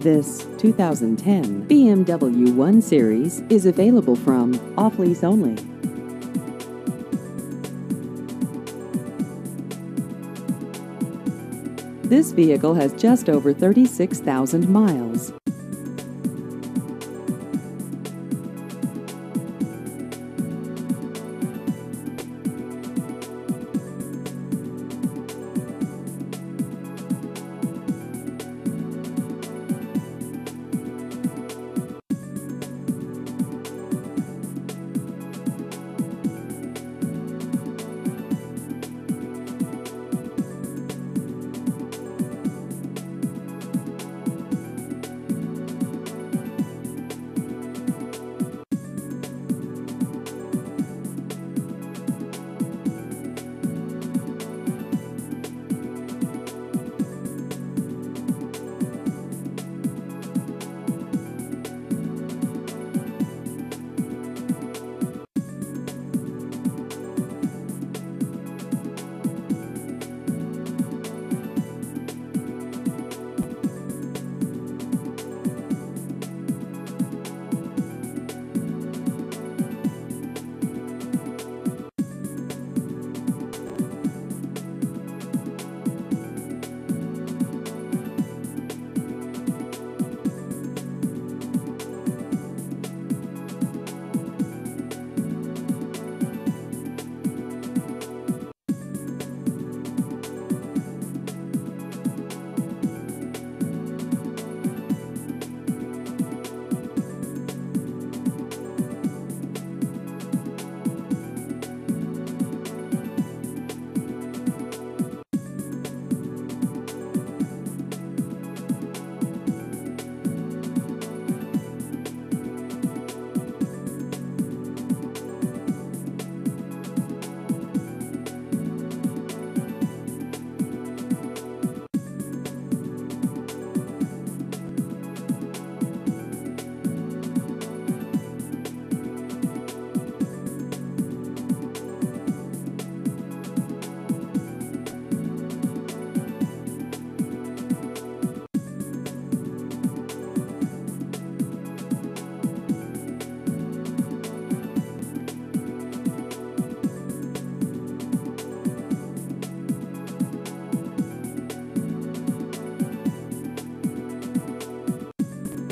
This 2010 BMW 1 Series is available from off lease only. This vehicle has just over 36,000 miles.